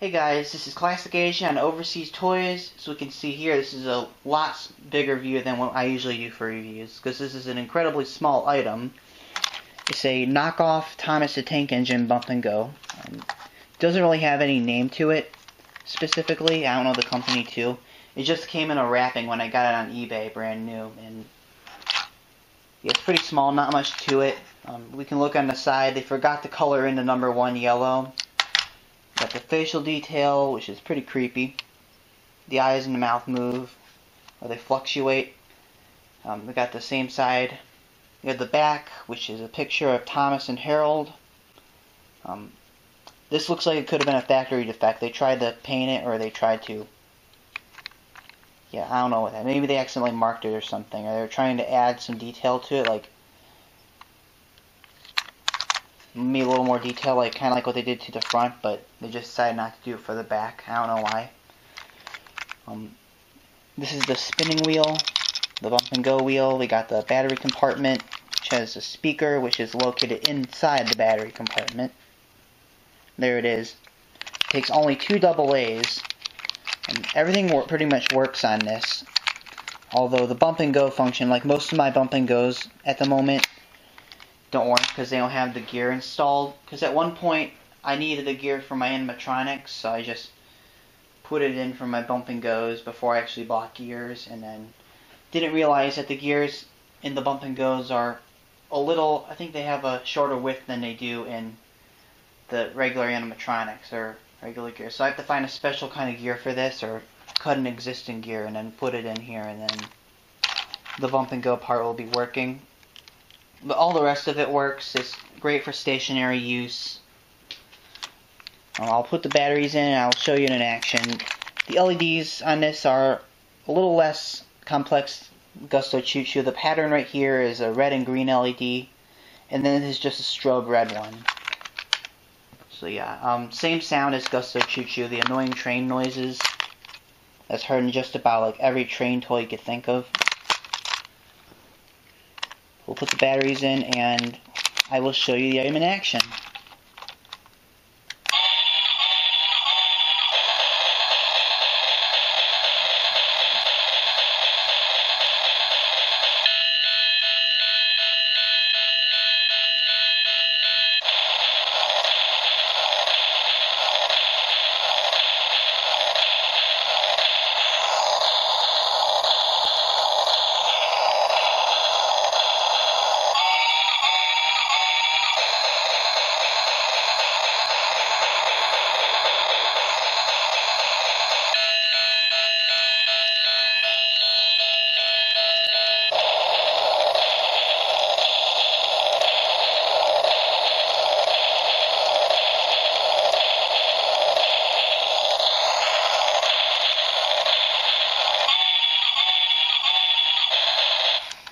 Hey guys, this is Classic on Overseas Toys. So we can see here, this is a lot bigger view than what I usually do for reviews, because this is an incredibly small item. It's a knockoff Thomas the Tank Engine Bump and Go. Um, doesn't really have any name to it, specifically. I don't know the company too. It just came in a wrapping when I got it on eBay, brand new, and yeah, it's pretty small, not much to it. Um, we can look on the side, they forgot to color in the number one yellow. Got the facial detail, which is pretty creepy. The eyes and the mouth move, or they fluctuate. Um, we got the same side. We have the back, which is a picture of Thomas and Harold. Um, this looks like it could have been a factory defect. They tried to paint it, or they tried to. Yeah, I don't know what that. Maybe they accidentally marked it or something, or they were trying to add some detail to it, like maybe a little more detail, like kind of like what they did to the front, but they just decided not to do it for the back. I don't know why. Um, this is the spinning wheel, the bump and go wheel. We got the battery compartment, which has a speaker, which is located inside the battery compartment. There it is. It takes only two double A's. And everything pretty much works on this. Although the bump and go function, like most of my bump and goes at the moment, don't worry, because they don't have the gear installed. Because at one point I needed the gear for my animatronics, so I just put it in for my bump and goes before I actually bought gears, and then didn't realize that the gears in the bump and goes are a little. I think they have a shorter width than they do in the regular animatronics or regular gear. So I have to find a special kind of gear for this, or cut an existing gear and then put it in here, and then the bump and go part will be working. But all the rest of it works. It's great for stationary use. I'll put the batteries in and I'll show you in action. The LEDs on this are a little less complex Gusto Choo Choo. The pattern right here is a red and green LED. And then this is just a strobe red one. So yeah, um, same sound as Gusto Choo Choo. The annoying train noises. That's heard in just about like every train toy you could think of. We'll put the batteries in and I will show you the item in action.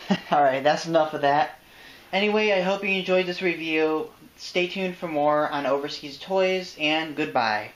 Alright, that's enough of that. Anyway, I hope you enjoyed this review. Stay tuned for more on Overseas Toys, and goodbye.